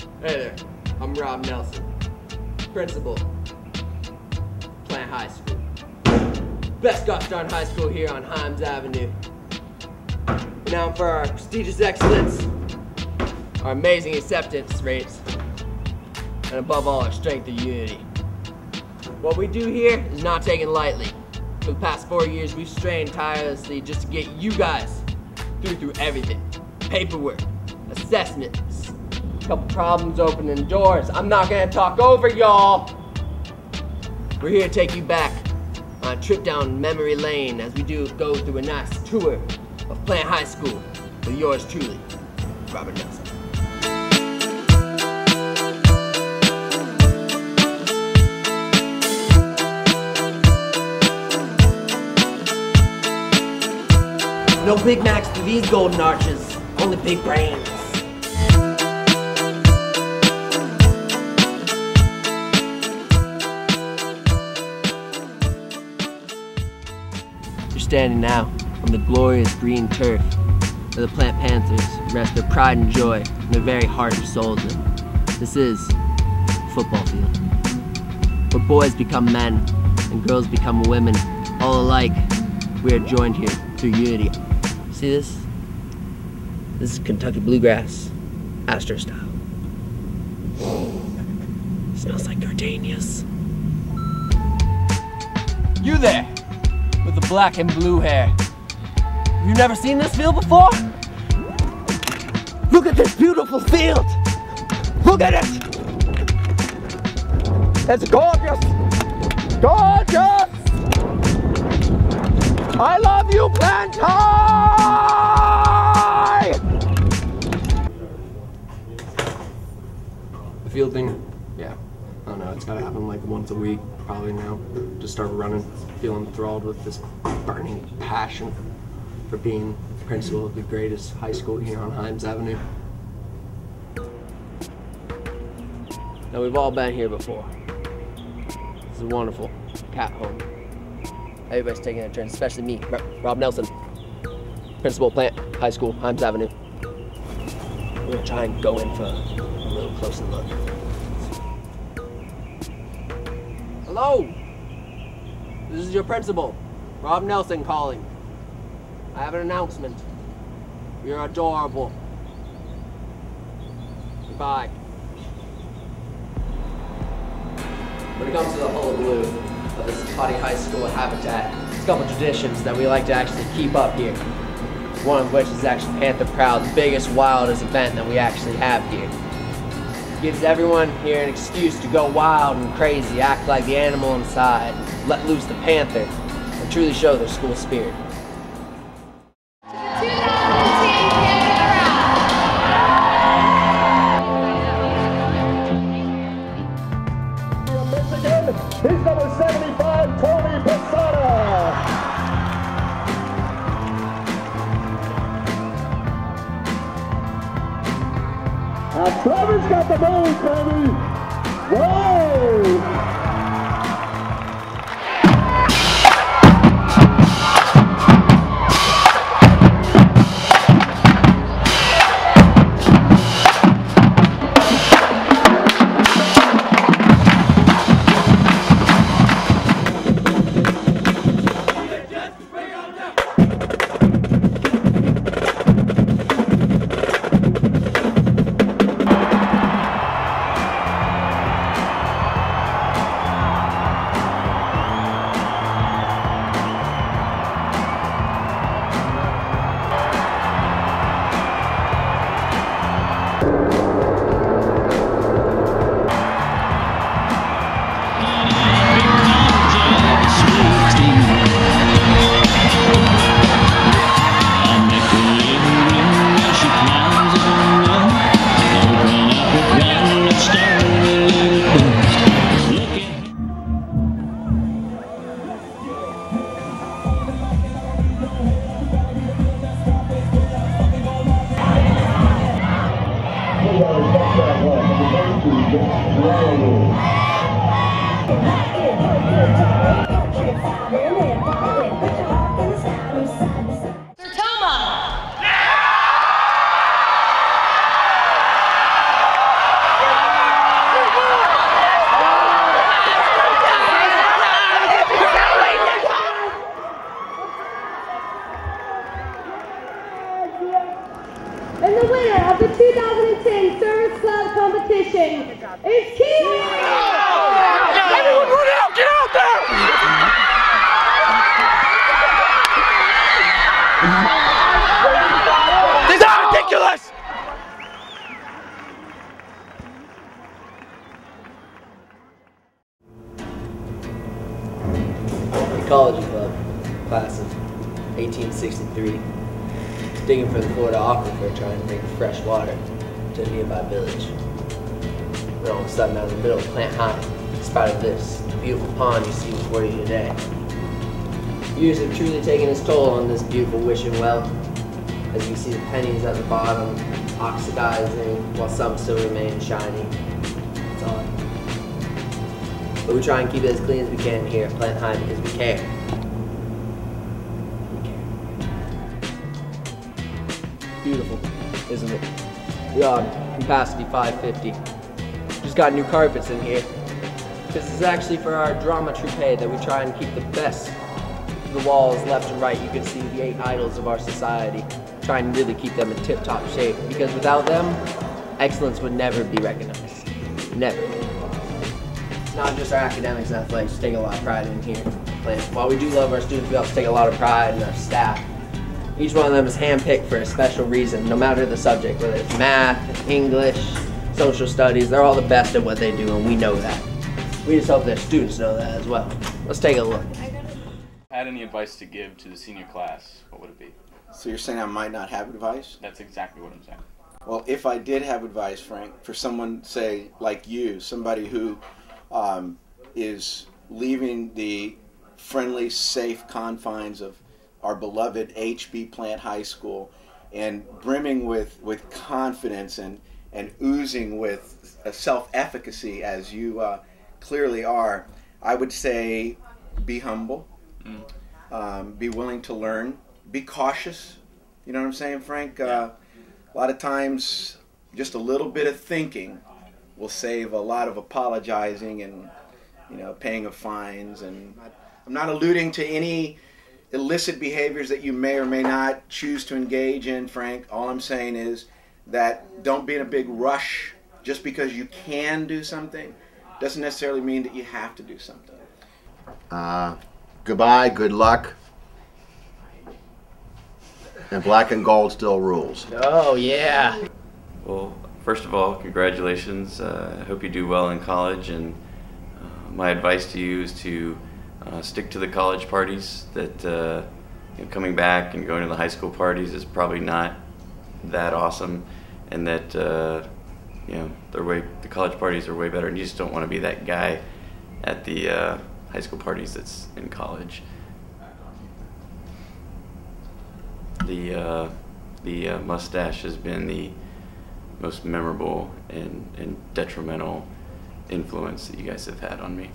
Hey there, I'm Rob Nelson, principal, Plant High School. Best darn high school here on Himes Avenue. Renowned for our prestigious excellence, our amazing acceptance rates, and above all, our strength of unity. What we do here is not taken lightly. For the past four years, we've strained tirelessly just to get you guys through through everything. Paperwork, assessments, couple problems opening doors. I'm not gonna talk over y'all. We're here to take you back on a trip down memory lane as we do go through a nice tour of Plant High School with yours truly, Robert Nelson. No Big Macs for these golden arches, only big brains. Standing now on the glorious green turf where the Plant Panthers rest their pride and joy in the very heart of. This is football field. Where boys become men and girls become women, all alike. We are joined here through unity. See this? This is Kentucky bluegrass, Astro style. Smells like gardenias. You there, with the black and blue hair. Have you never seen this field before? Look at this beautiful field! Look at it! It's gorgeous! Gorgeous! I love you, Plant High! The field thing, yeah. Oh, I don't know, it's gotta happen like once a week, probably now. Just start running, feeling enthralled with this burning passion for being principal of the greatest high school here on Himes Avenue. Now we've all been here before. This is a wonderful cat home. Everybody's taking their turn, especially me, Rob Nelson, principal Plant High School, Himes Avenue. We're gonna try and go in for a little closer look. Hello, this is your principal, Rob Nelson calling. I have an announcement. You're adorable. Goodbye. When it comes to the hullabaloo of this Potty High School habitat, there's a couple traditions that we like to actually keep up here. One of which is actually Panther Proud, the biggest, wildest event that we actually have here. Gives everyone here an excuse to go wild and crazy, act like the animal inside, let loose the panther, and truly show their school spirit. 2010 Canada Michigan, he's number 75, Trevor's got the moves, baby. Whoa! And the winner of the 2010 Service Club competition is Keely! Digging for the Florida aquifer trying to bring fresh water to a nearby village. And all of a sudden, out of the middle of Plant High, spotted this beautiful pond you see before you today. Years have truly taken its toll on this beautiful wishing well, as you see the pennies at the bottom oxidizing while some still remain shiny. It's odd. But we try and keep it as clean as we can here at Plant High because we care. Beautiful, isn't it? Yard, capacity 550. Just got new carpets in here. This is actually for our drama troupe that we try and keep the best the walls left and right. You can see the eight idols of our society. Try and really keep them in tip-top shape because without them, excellence would never be recognized. Never It's not just our academics and athletics take a lot of pride in here. While we do love our students, we also take a lot of pride in our staff. Each one of them is handpicked for a special reason, no matter the subject, whether it's math, English, social studies, they're all the best at what they do, and we know that. We just hope their students know that as well. Let's take a look. Had any advice to give to the senior class, what would it be? So you're saying I might not have advice? That's exactly what I'm saying. Well, if I did have advice, Frank, for someone, say, like you, somebody who um, is leaving the friendly, safe confines of our beloved HB Plant High School and brimming with, with confidence and, and oozing with self efficacy as you uh, clearly are, I would say be humble, um, be willing to learn, be cautious. You know what I'm saying, Frank? Uh, a lot of times, just a little bit of thinking will save a lot of apologizing and you know paying of fines. And I'm not alluding to any illicit behaviors that you may or may not choose to engage in, Frank. All I'm saying is that don't be in a big rush just because you can do something doesn't necessarily mean that you have to do something. Uh, goodbye, good luck. And black and gold still rules. Oh, yeah. Well, first of all, congratulations. Uh, I hope you do well in college, and uh, my advice to you is to uh, stick to the college parties. That uh, you know, coming back and going to the high school parties is probably not that awesome, and that uh, you know they're way the college parties are way better, and you just don't want to be that guy at the uh, high school parties that's in college. The uh, the uh, mustache has been the most memorable and, and detrimental influence that you guys have had on me.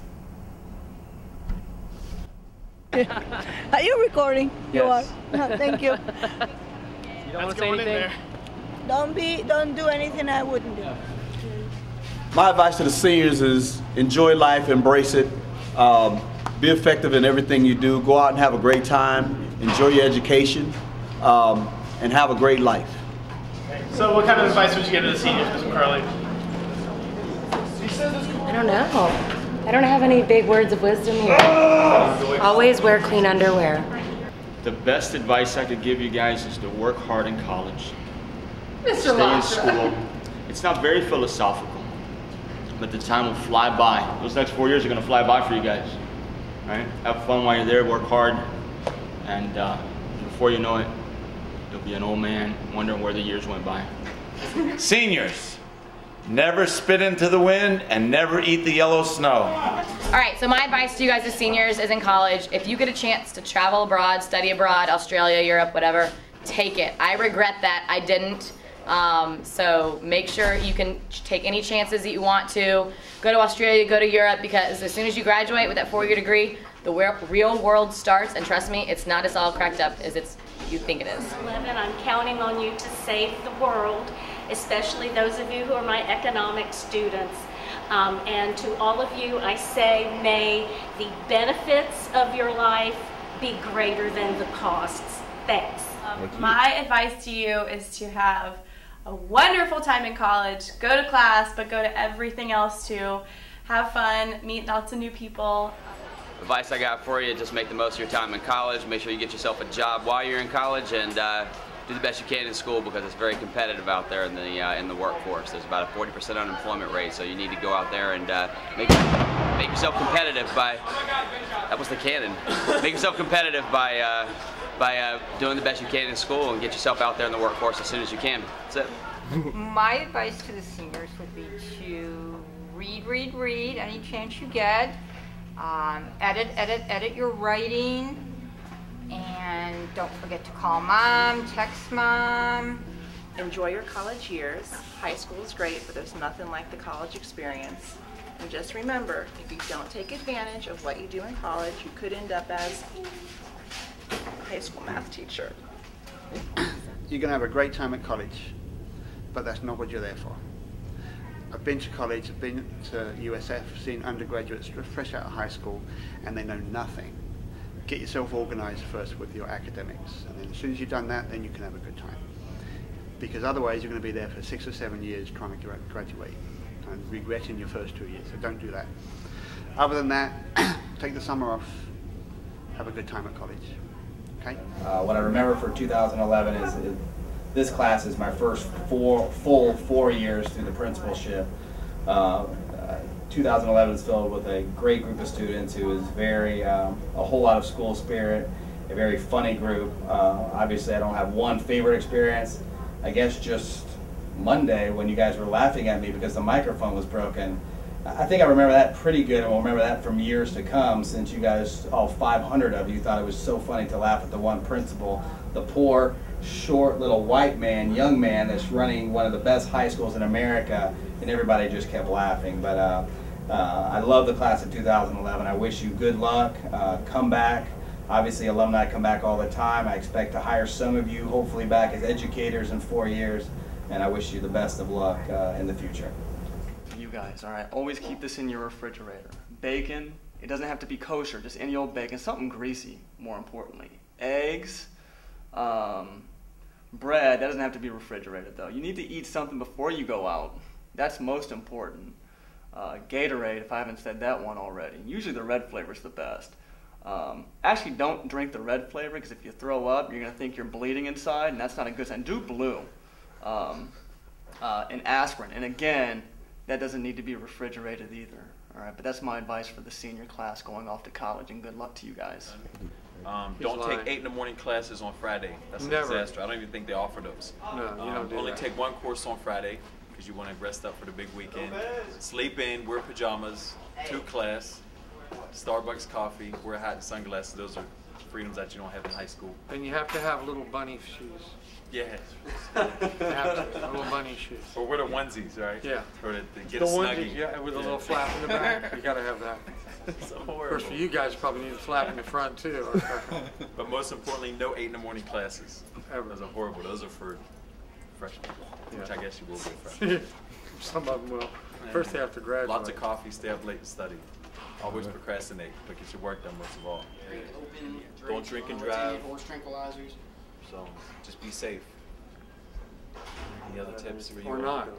Are you recording? You are. No, thank you. You don't want to say anything? Don't be. Don't do anything I wouldn't do. My advice to the seniors is enjoy life, embrace it, um, be effective in everything you do. Go out and have a great time, enjoy your education, um, and have a great life. So, what kind of advice would you give to the seniors, Ms. McCurley? I don't know. I don't have any big words of wisdom here. Always wear clean underwear. The best advice I could give you guys is to work hard in college. Mr. Stay in school. It's not very philosophical, but the time will fly by. Those next four years are going to fly by for you guys. Right? Have fun while you're there, work hard, and uh, before you know it, you'll be an old man wondering where the years went by. Seniors, never spit into the wind and never eat the yellow snow. All right, so my advice to you guys as seniors is in college, if you get a chance to travel abroad, study abroad, Australia, Europe, whatever, take it. I regret that I didn't. Um, so make sure you can take any chances that you want to. Go to Australia, go to Europe, because as soon as you graduate with that four-year degree, the real world starts, and trust me, it's not as all cracked up as it's you think it is. Levin, I'm counting on you to save the world, especially those of you who are my economic students. Um, and to all of you, I say, may the benefits of your life be greater than the costs. Thanks. My advice to you is to have a wonderful time in college. Go to class, but go to everything else too. Have fun, meet lots of new people. Advice I got for you, just make the most of your time in college. Make sure you get yourself a job while you're in college and uh, do the best you can in school because it's very competitive out there in the, uh, in the workforce. There's about a 40% unemployment rate, so you need to go out there and uh, make, make yourself competitive by, that was the cannon, make yourself competitive by, uh, by uh, doing the best you can in school and get yourself out there in the workforce as soon as you can. That's it. My advice to the seniors would be to read, read, read any chance you get. Um, edit, edit, edit your writing. And don't forget to call mom, text mom. Enjoy your college years. High school is great, but there's nothing like the college experience. And just remember, if you don't take advantage of what you do in college, you could end up as a high school math teacher. You're going to have a great time at college, but that's not what you're there for. I've been to college, I've been to USF, seen undergraduates fresh out of high school, and they know nothing. Get yourself organized first with your academics, and then as soon as you've done that, then you can have a good time. Because otherwise, you're going to be there for six or seven years trying to gra- graduate and regretting your first two years. So don't do that. Other than that, take the summer off, have a good time at college. Okay? Uh, what I remember for 2011 is, is this class is my first four, full four years through the principalship. Uh, 2011 is filled with a great group of students who is very, um, a whole lot of school spirit, a very funny group. Uh, obviously, I don't have one favorite experience. I guess just Monday when you guys were laughing at me because the microphone was broken. I think I remember that pretty good, and will remember that from years to come since you guys, all 500 of you, thought it was so funny to laugh at the one principal, the poor, short little white man, young man that's running one of the best high schools in America, and everybody just kept laughing. But uh, uh, I love the class of 2011. I wish you good luck. Uh, come back. Obviously, alumni come back all the time. I expect to hire some of you, hopefully, back as educators in four years, and I wish you the best of luck uh, in the future. You guys, all right? Always keep this in your refrigerator. Bacon, it doesn't have to be kosher, just any old bacon. Something greasy, more importantly. Eggs, um, bread, that doesn't have to be refrigerated though. You need to eat something before you go out. That's most important. Gatorade, if I haven't said that one already. Usually the red flavor is the best. Um, actually, don't drink the red flavor because if you throw up, you're going to think you're bleeding inside, and that's not a good sign. Do blue um, uh, and aspirin. And again, that doesn't need to be refrigerated either. All right, but that's my advice for the senior class going off to college, and good luck to you guys. Um, don't lying. take eight in the morning classes on Friday. That's a Never. disaster. I don't even think they offer those. No, you Um, don't do Only that. take one course on Friday because you want to rest up for the big weekend. Sleep in, wear pajamas, to class, Starbucks coffee, wear a hat and sunglasses. Those are freedoms that you don't have in high school. And you have to have little bunny shoes. Yeah. You have to, little bunny shoes. Or wear the onesies, right? Yeah. Or to, to get the a ones snuggie. yeah, with a little flap in the back. You gotta have that. so Of course, for you guys, probably need a flap in the front too. but most importantly, no eight in the morning classes. Those are horrible. Those are for freshmen, which I guess you will be a freshman. Some of them will. First they have to graduate. Lots of coffee, stay up late and study. Always procrastinate, but get your work done most of all. Don't drink and drive. Horse tranquilizers. So just be safe. Any other tips? where you Or are? not.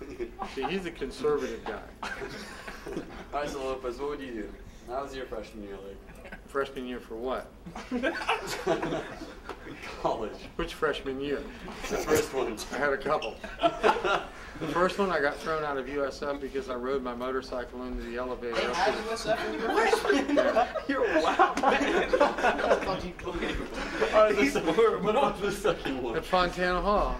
See, he's a conservative guy. All right, so Lopez, what would you do? How was your freshman year like? Freshman year for what? College. Which freshman year? The first one. I had a couple. The first one I got thrown out of USF because I rode my motorcycle into the elevator. They had the- USF when you were a freshman? You're wow, man. All right, listen, what about the second one? At Fontana Hall.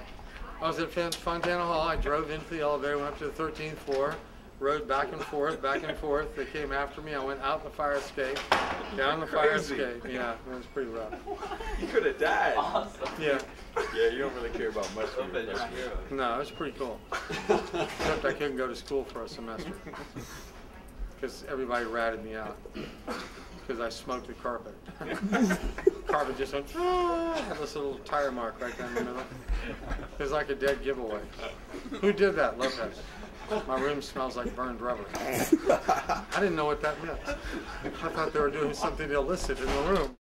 I was at Fontana Hall. I drove into the elevator, went up to the 13th floor, rode back and forth, back and forth. They came after me. I went out the fire escape, down the fire escape. Yeah, it was pretty rough. You could have died. Awesome. Yeah. Yeah, you don't really care about much. for your freshman. No, it was pretty cool. Except I couldn't go to school for a semester because everybody ratted me out because I smoked the carpet. carpet just went. "Ah," had this little tire mark right down the middle. It was like a dead giveaway. Who did that? Lopez. My room smells like burned rubber. I didn't know what that meant. I thought they were doing something illicit in the room.